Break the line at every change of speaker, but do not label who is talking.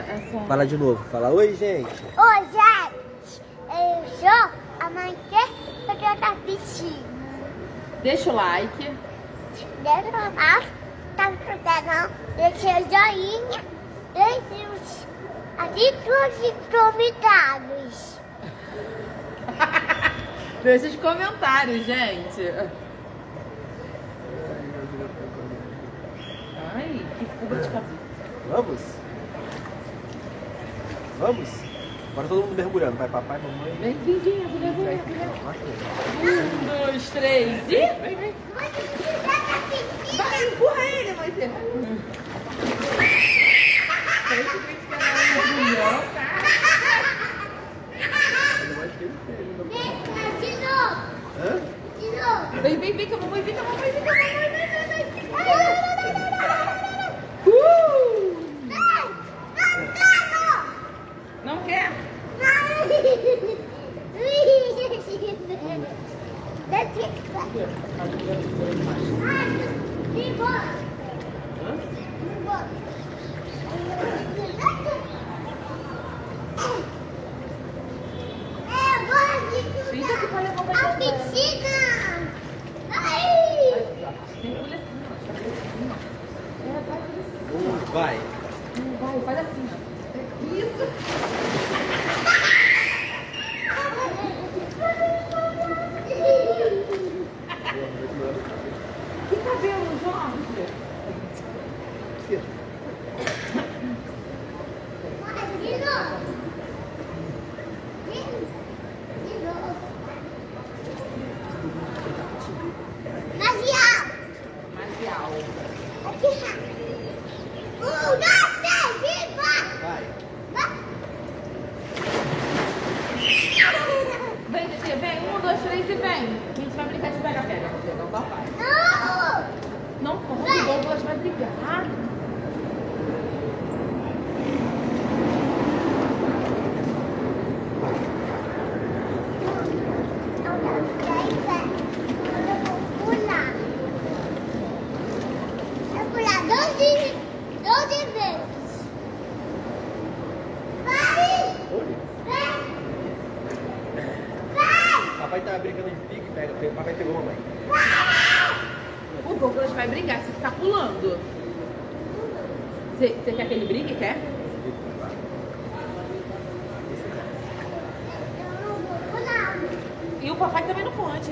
essa.
Fala de novo. Fala oi, gente.
Oi, gente. Eu sou a mãe que eu tô piscina.
Deixa o like.
Deixa o like, tá escutando? Deixa o joinha. Deixa os atitudes e convidados.
Deixa os comentários, gente. Ai, que fuga de cabelo.
Vamos? Vamos? Agora todo mundo mergulhando. Vai papai, mamãe.
Vem, vem, vem, vem, vem, vem. Um, dois, três e...
Vem, vem.
Vai, empurra ele, mãe. Que que?
Vem, de novo.
Hã?
De novo.
Vem, vem, vem com a mamãe, vem com a mamãe, vem com a mamãe. Vem, vem, vem, vem.
Ai, ai, ai, ai, ai, ai, ai.
Uh!
Ai, não quero.
Não quer? Eita, que vai levar
A piscina! Ai!
Mergulha assim, ó. Assim, É, vai
vai.
Faz assim, ó. Isso. Que cabelo, Jorge?
De novo! De novo! Maciel!
Marcial.
Aqui! Um, dois, três, viva!
Vai.
Vem, Titi, vem. Um, dois, três e vem. A gente vai brincar de pega-pega. Pegar o papai.
Não!
Não pode, o Douglas vai brigar.
Eu vou pular. Eu vou pular 12, 12 vezes. Vai!
Olha.
Vem! Vai!
Papai tá brincando de pique, pega. Papai pegou mamãe.
O Douglas vai brigar se ficar pulando. Você você quer que ele brigue? Quer? E o papai também não pode.